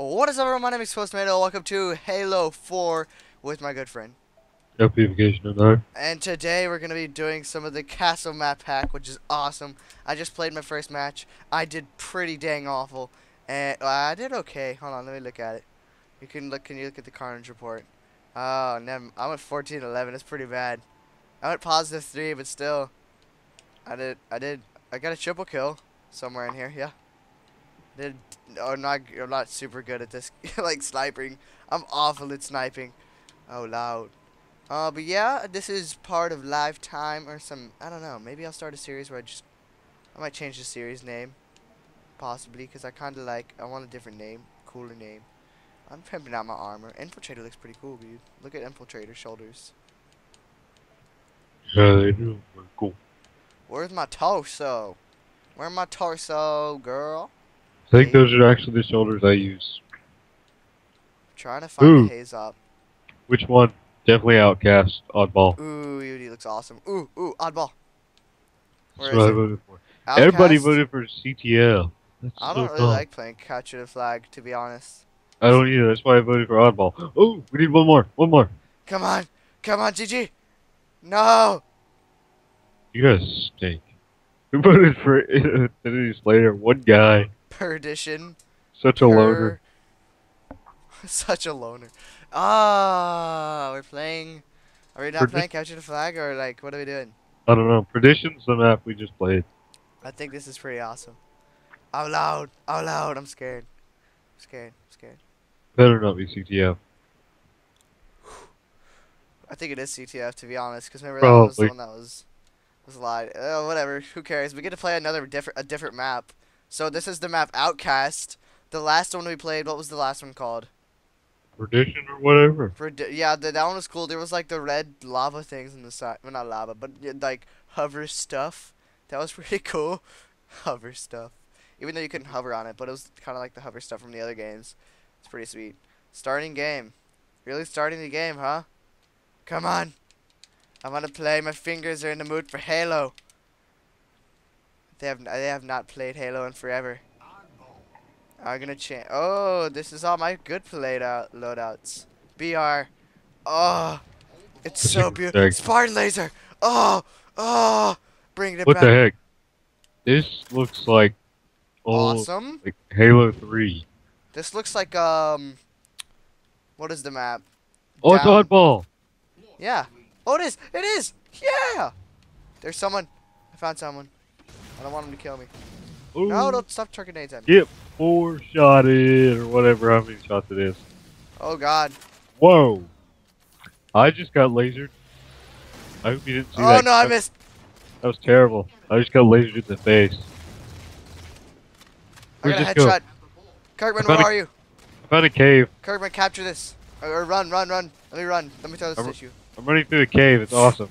What is up, everyone? My name is Postmato. Welcome to Halo 4 with my good friend. LPification09? And today we're going to be doing some of the castle map pack, which is awesome. I just played my first match. I did pretty dang awful. And uh, I did okay. Hold on, let me look at it. You can look. Can you look at the carnage report? Oh, never. I went 14-11. It's pretty bad. I went positive three, but still, I did. I did. I got a triple kill somewhere in here. Yeah. Oh, not. I'm not super good at this. like sniping. I'm awful at sniping. Oh, loud. Uh, but yeah, this is part of Live Time or some. I don't know. Maybe I'll start a series where I just. I might change the series name. Possibly, because I kind of like. I want a different name. Cooler name. I'm pimping out my armor. Infiltrator looks pretty cool, dude. Look at Infiltrator shoulders. Yeah, they do. Cool. Where's my torso? Where's my torso, girl? I think those are actually the shoulders I use. trying to find Ooh. a haze up. Which one? Definitely Outcast, Oddball. Ooh, he looks awesome. Ooh, ooh, oddball. Where That's is what I voted for. Everybody voted for CTF. That's I don't really dumb. like playing capture the flag, to be honest. I don't either. That's why I voted for Oddball. Oh, we need one more. One more. Come on, come on, GG. No. You guys stink. Who voted for Infinity Slayer? One guy. Perdition. Such a loner. Such a loner. Ah, we're playing. Are we not Perdi- playing capture the flag or like what are we doing? I don't know. Perdition's the map we just played. I think this is pretty awesome. Out loud, out loud. I'm scared. I'm scared. I'm scared. Better not be CTF. I think it is CTF to be honest, because remember that was the Probably. one that was was lied. Oh, whatever. Who cares? We get to play another different a different map. So this is the map Outcast. The last one we played, what was the last one called? Perdition or whatever. For di- yeah, the, that one was cool. There was like the red lava things in the side. Well, not lava, but like hover stuff. That was pretty cool. hover stuff. Even though you couldn't hover on it, but it was kind of like the hover stuff from the other games. It's pretty sweet. Starting game. Really starting the game, huh? Come on. I want to play. My fingers are in the mood for Halo. They have they have not played Halo in forever. I'm gonna change. Oh, this is all my good played out loadouts. BR. Oh, it's so beautiful. Spartan laser. Oh, oh, bring it What back. the heck? This looks like old, Awesome. like Halo 3. This looks like um, what is the map? Oh, it's Down- Oddball! Yeah. Oh, it is. It is. Yeah. There's someone. I found someone. I don't want him to kill me. Ooh, No, don't stop chucking nades at me. Get four shotted, or whatever, how many shots it is. Oh God. Whoa! I just got lasered. I hope you didn't see Oh that. no, I missed. That was terrible. I just got lasered in the face. I got a Where'd this go? headshot. Kirkman, where a- are you? I found a cave. Kirkman, capture this. Or, run, run, run. Let me run. Let me throw this I'm- at you. I'm running through the cave. It's awesome.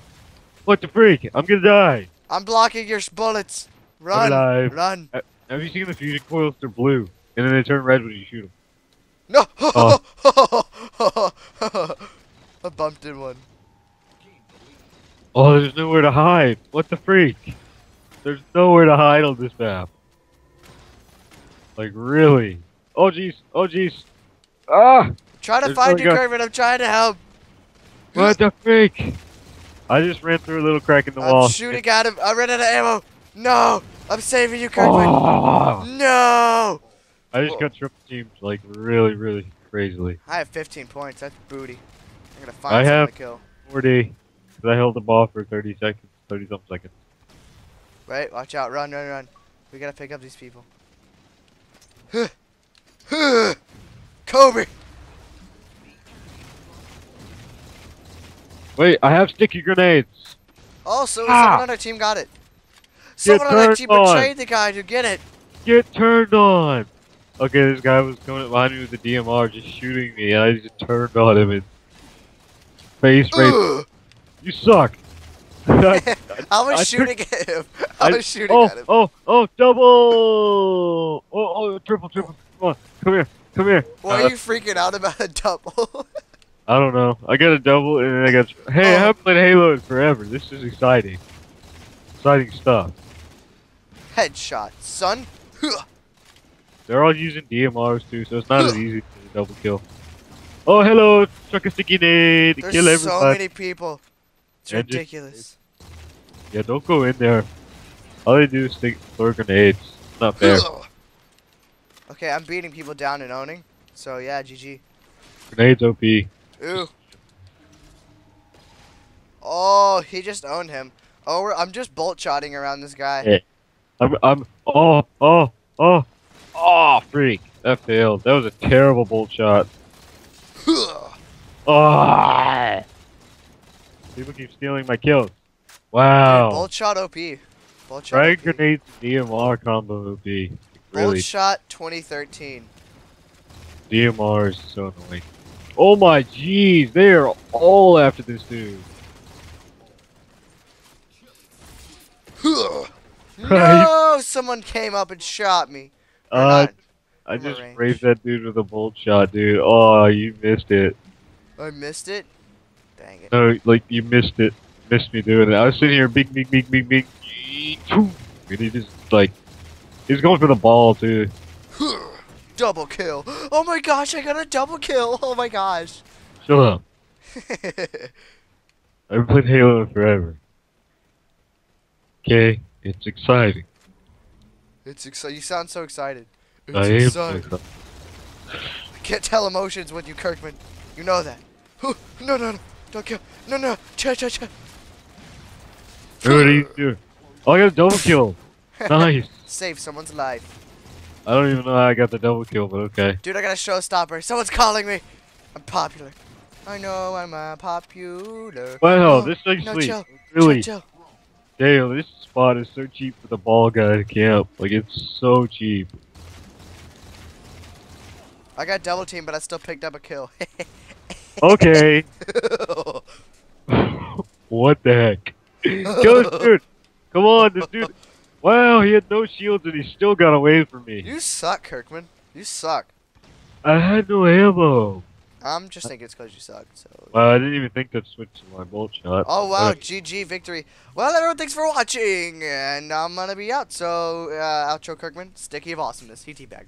What the freak? I'm gonna die. I'm blocking your bullets. Run, alive. run. Have you seen the fusion coils? They're blue, and then they turn red when you shoot them. No. Oh. I bumped in one. Oh, there's nowhere to hide. What the freak? There's nowhere to hide on this map. Like, really? Oh, jeez. Oh, jeez. Ah! Trying to There's find no you, guy- Kirkman. I'm trying to help. What the freak? I just ran through a little crack in the I'm wall. shooting at him. I ran out of ammo. No. I'm saving you, Kirkman. Oh, No. I just got triple teamed, like, really, really crazily. I have 15 points. That's booty. I'm gonna find I someone have- to kill. 40. Because I held the ball for 30 seconds. 30 something seconds. Wait, watch out. Run, run, run. We gotta pick up these people. Huh! Huh! Kobe! Wait, I have sticky grenades. Also, Ah. someone on our team got it. Someone on our team on. betrayed the guy to get it. Get turned on. Okay, this guy was coming up behind me with the DMR, just shooting me, and I just turned on him and face right. You suck. I, I was I shooting at him. I, was shooting oh, at him. Oh, oh, double! Oh, oh, triple, triple. Come on, come here, come here. Why Uh, are you freaking out about a double? I don't know. I got a double, and then I got. Hey, I Oh. haven't played Halo in forever. This is exciting. Exciting stuff. Headshot, son. They're all using DMRs too, so it's not as easy to double kill. Oh, hello, chuck a sticky nade, There's kill so many people. It's And just- ridiculous. Yeah, don't go in there. All they do is stick throw grenades. It's not fair. okay, I'm beating people down and owning. So yeah, GG. Grenades OP. Ooh. Oh, he just owned him. Oh, we're, I'm just bolt shotting around this guy. Yeah. I'm, I'm, oh, oh, oh, oh, freak. That failed. That was a terrible bolt shot. Oh. People keep stealing my kills. Wow. Bolt shot OP. Bolt shot. Frag OP. grenades DMR combo OP. Really. Bolt shot 2013. DMR is so annoying. Oh my jeez, they are all after this dude. No, someone came up and shot me. Or Uh, not. I just raped that dude with a bolt shot, dude. Oh, you missed it. I missed it. Dang it. No, like you missed it. Missed me doing it. I was sitting here, big, big, big, big, big, and he just like he's going for the ball too. double kill. Oh my gosh, I got a double kill. Oh my gosh. Shut up. I've played Halo forever. Okay, it's exciting. it's exci- You sound so excited. It's I am. exciting. excited. I can't tell emotions with you, Kirkman. You know that. no, no, no. Don't kill. No, no. Cha, cha, cha. What are you doing? Oh, I got a double kill. Nice. Save someone's life. I don't even know how I got the double kill, but okay. Dude, I got a showstopper. Someone's calling me. I'm popular. I know I'm a popular. Wow, No, this oh, thing's no, sleep. chill. Really, Chill, chill. Damn, this spot is so cheap for the ball guy to camp. Like, it's so cheap. I got double team, but I still picked up a kill. Okay. what the heck? Kill this dude! Come on, this dude. Wow, he had no shields and he still got away from me. you suck, Kirkman. You suck. I had no ammo. I'm just thinking it's because you suck. So. Well, I didn't even think to switch to my bolt shot. Oh wow. GG victory. Well, everyone, thanks for watching, and I'm gonna be out. So, uh, outro Kirkman, sticky of awesomeness. He teabagged.